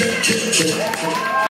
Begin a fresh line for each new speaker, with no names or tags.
Check, check, check.